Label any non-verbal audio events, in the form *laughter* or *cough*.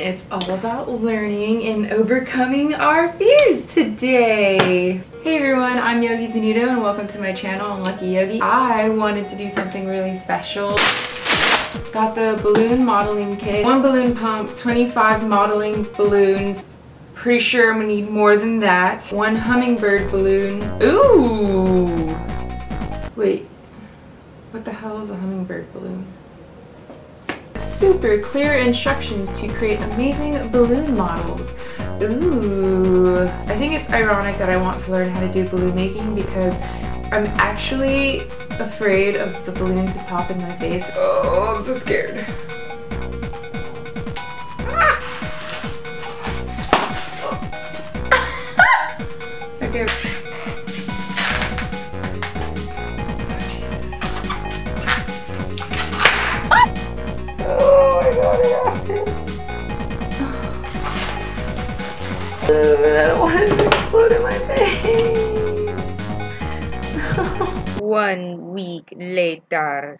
It's all about learning and overcoming our fears today. Hey everyone, I'm Yogi Zanutto and welcome to my channel, Unlucky Yogi. I wanted to do something really special. Got the balloon modeling kit. One balloon pump, 25 modeling balloons. Pretty sure I'm gonna need more than that. One hummingbird balloon. Ooh! Wait, what the hell is a hummingbird balloon? Super clear instructions to create amazing balloon models. Ooh, I think it's ironic that I want to learn how to do balloon making because I'm actually afraid of the balloon to pop in my face. Oh, I'm so scared. Ah! *laughs* okay. I don't want it to explode in my face. One week later.